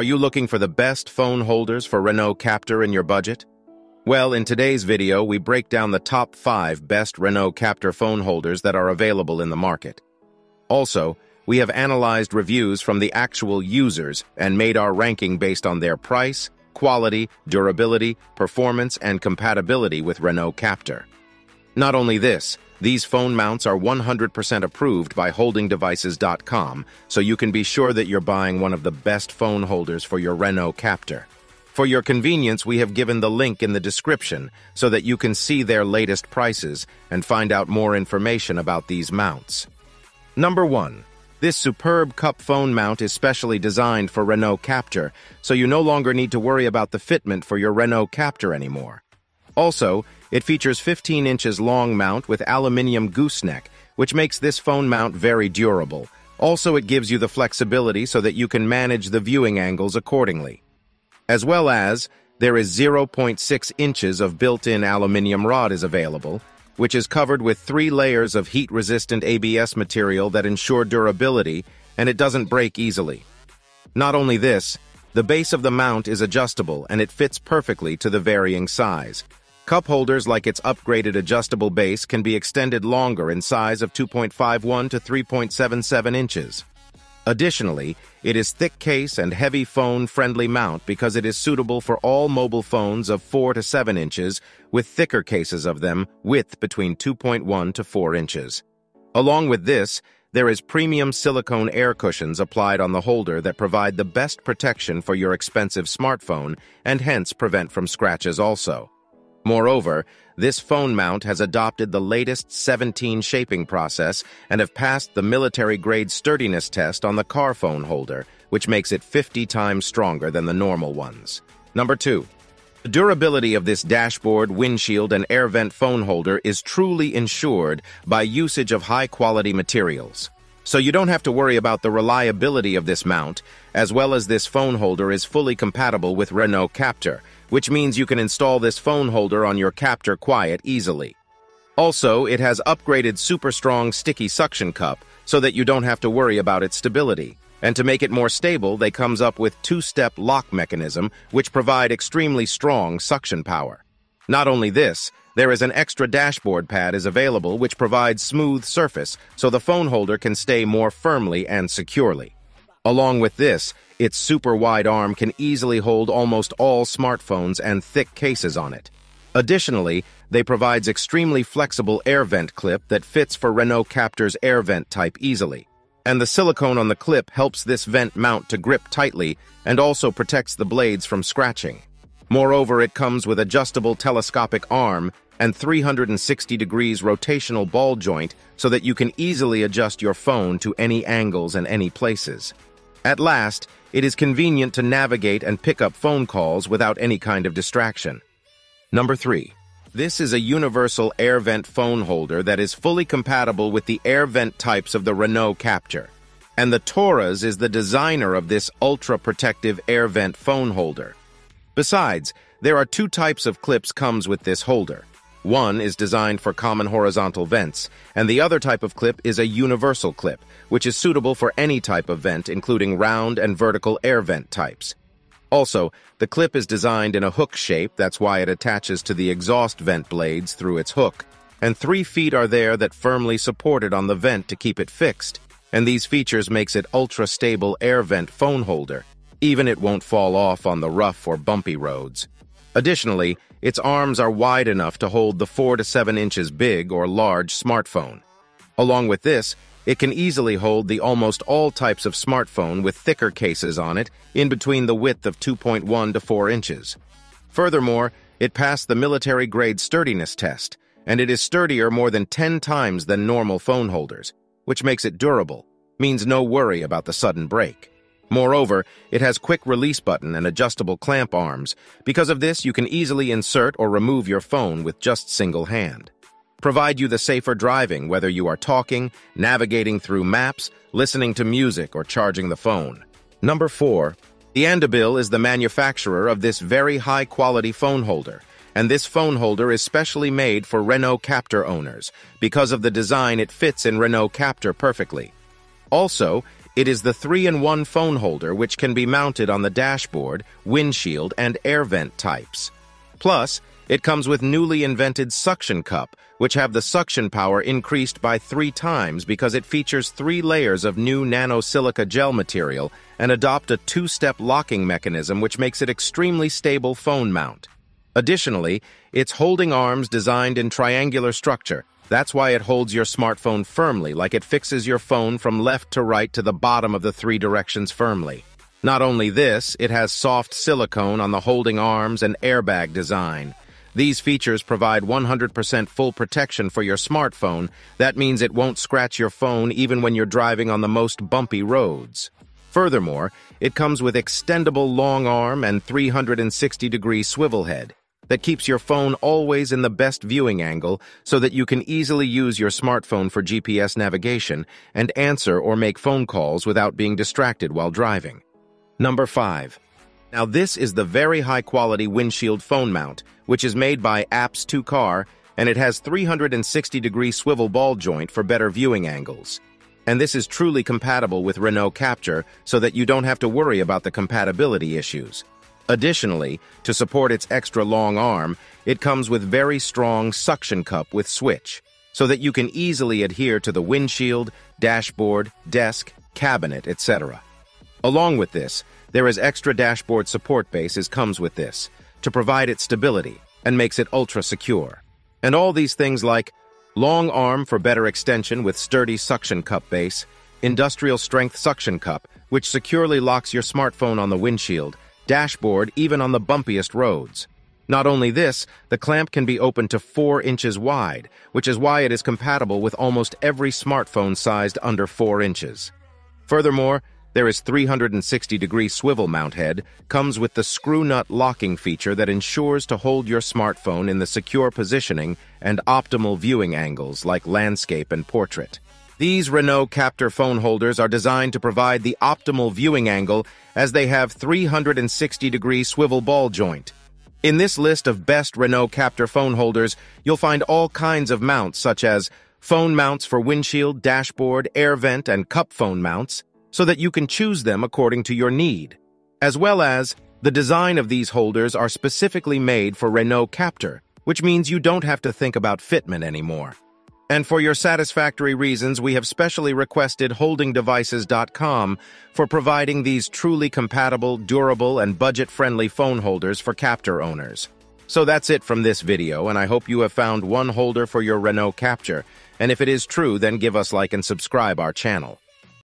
Are you looking for the best phone holders for Renault Captur in your budget? Well, in today's video, we break down the top 5 best Renault Captur phone holders that are available in the market. Also, we have analyzed reviews from the actual users and made our ranking based on their price, quality, durability, performance, and compatibility with Renault Captur. Not only this, these phone mounts are 100% approved by holdingdevices.com, so you can be sure that you're buying one of the best phone holders for your Renault Captur. For your convenience, we have given the link in the description so that you can see their latest prices and find out more information about these mounts. Number 1. This superb cup phone mount is specially designed for Renault Captur, so you no longer need to worry about the fitment for your Renault Captur anymore. Also, it features 15 inches long mount with aluminium gooseneck, which makes this phone mount very durable. Also, it gives you the flexibility so that you can manage the viewing angles accordingly. As well as, there is 0.6 inches of built-in aluminium rod is available, which is covered with three layers of heat-resistant ABS material that ensure durability, and it doesn't break easily. Not only this, the base of the mount is adjustable and it fits perfectly to the varying size. Cup holders like its upgraded adjustable base can be extended longer in size of 2.51 to 3.77 inches. Additionally, it is thick case and heavy phone-friendly mount because it is suitable for all mobile phones of 4 to 7 inches with thicker cases of them, width between 2.1 to 4 inches. Along with this, there is premium silicone air cushions applied on the holder that provide the best protection for your expensive smartphone and hence prevent from scratches also. Moreover, this phone mount has adopted the latest 17 shaping process and have passed the military-grade sturdiness test on the car phone holder, which makes it 50 times stronger than the normal ones. Number 2. The durability of this dashboard, windshield, and air vent phone holder is truly ensured by usage of high-quality materials. So you don't have to worry about the reliability of this mount, as well as this phone holder is fully compatible with Renault Captur, which means you can install this phone holder on your Captur Quiet easily. Also, it has upgraded super strong sticky suction cup so that you don't have to worry about its stability. And to make it more stable, they comes up with two-step lock mechanism which provide extremely strong suction power. Not only this, there is an extra dashboard pad is available which provides smooth surface so the phone holder can stay more firmly and securely. Along with this, its super wide arm can easily hold almost all smartphones and thick cases on it. Additionally, they provides extremely flexible air vent clip that fits for Renault Captur's air vent type easily. And the silicone on the clip helps this vent mount to grip tightly and also protects the blades from scratching. Moreover, it comes with adjustable telescopic arm and 360 degrees rotational ball joint so that you can easily adjust your phone to any angles and any places. At last, it is convenient to navigate and pick up phone calls without any kind of distraction. Number 3. This is a universal air vent phone holder that is fully compatible with the air vent types of the Renault Captur. And the TORRAS is the designer of this ultra-protective air vent phone holder. Besides, there are two types of clips comes with this holder. One is designed for common horizontal vents, and the other type of clip is a universal clip, which is suitable for any type of vent, including round and vertical air vent types. Also, the clip is designed in a hook shape, that's why it attaches to the exhaust vent blades through its hook, and three feet are there that firmly support it on the vent to keep it fixed, and these features makes it ultra-stable air vent phone holder, even it won't fall off on the rough or bumpy roads. Additionally, its arms are wide enough to hold the 4 to 7 inches big or large smartphone. Along with this, it can easily hold the almost all types of smartphone with thicker cases on it in between the width of 2.1 to 4 inches. Furthermore, it passed the military-grade sturdiness test, and it is sturdier more than 10 times than normal phone holders, which makes it durable, means no worry about the sudden break. Moreover, it has quick release button and adjustable clamp arms. Because of this, you can easily insert or remove your phone with just single hand. Provide you the safer driving whether you are talking, navigating through maps, listening to music, or charging the phone. Number 4. The Andobil is the manufacturer of this very high-quality phone holder, and this phone holder is specially made for Renault Captur owners. Because of the design, it fits in Renault Captur perfectly. Also, It is the 3-in-1 phone holder which can be mounted on the dashboard, windshield, and air vent types. Plus, it comes with newly invented suction cup, which have the suction power increased by three times because it features three layers of new nanosilica gel material and adopt a two-step locking mechanism which makes it extremely stable phone mount. Additionally, its holding arms designed in triangular structure. That's why it holds your smartphone firmly, like it fixes your phone from left to right to the bottom of the three directions firmly. Not only this, it has soft silicone on the holding arms and airbag design. These features provide 100% full protection for your smartphone. That means it won't scratch your phone even when you're driving on the most bumpy roads. Furthermore, it comes with extendable long arm and 360-degree swivel head that keeps your phone always in the best viewing angle so that you can easily use your smartphone for GPS navigation and answer or make phone calls without being distracted while driving. Number 5. Now this is the very high-quality windshield phone mount, which is made by Apps 2 Car, and it has 360-degree swivel ball joint for better viewing angles. And this is truly compatible with Renault Captur so that you don't have to worry about the compatibility issues. Additionally, to support its extra long arm, it comes with very strong suction cup with switch, so that you can easily adhere to the windshield, dashboard, desk, cabinet, etc. Along with this, there is extra dashboard support bases comes with this, to provide it stability and makes it ultra secure. And all these things like long arm for better extension with sturdy suction cup base, industrial strength suction cup, which securely locks your smartphone on the windshield, dashboard even on the bumpiest roads. Not only this, the clamp can be opened to 4 inches wide, which is why it is compatible with almost every smartphone sized under 4 inches. Furthermore, there is 360-degree swivel mount head, comes with the screw nut locking feature that ensures to hold your smartphone in the secure positioning and optimal viewing angles like landscape and portrait. These Renault Captur phone holders are designed to provide the optimal viewing angle as they have 360-degree swivel ball joint. In this list of best Renault Captur phone holders, you'll find all kinds of mounts such as phone mounts for windshield, dashboard, air vent, and cup phone mounts, so that you can choose them according to your need. As well as, the design of these holders are specifically made for Renault Captur, which means you don't have to think about fitment anymore. And for your satisfactory reasons, we have specially requested holdingdevices.com for providing these truly compatible, durable, and budget-friendly phone holders for Captur owners. So that's it from this video, and I hope you have found one holder for your Renault Captur. And if it is true, then give us like and subscribe our channel.